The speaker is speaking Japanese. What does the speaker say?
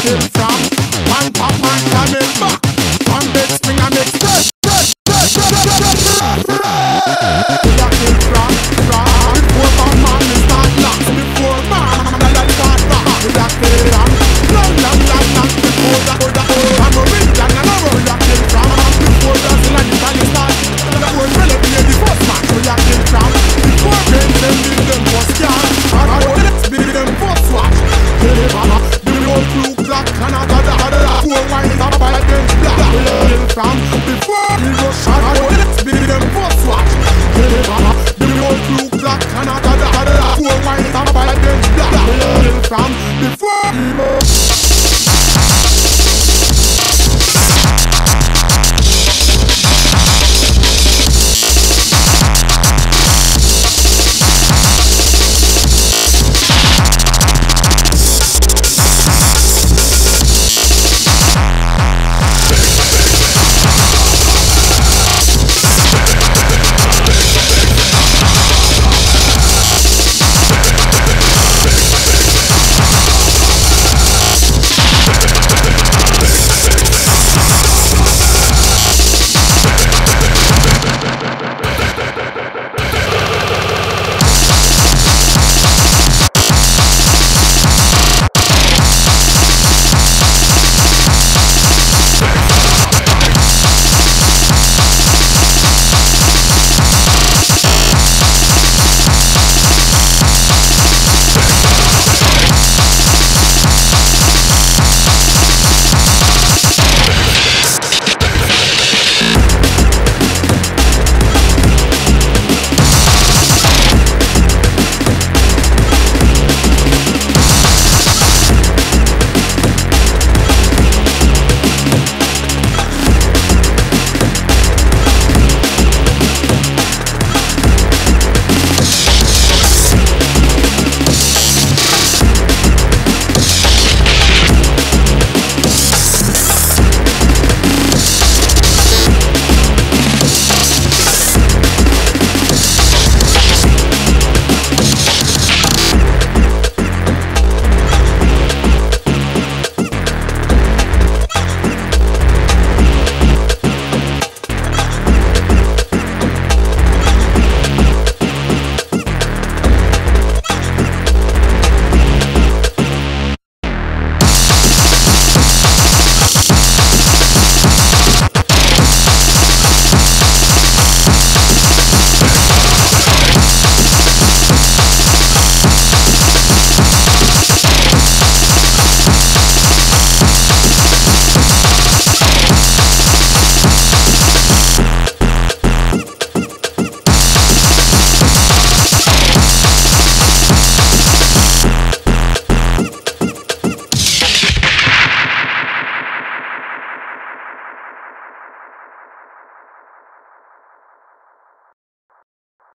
く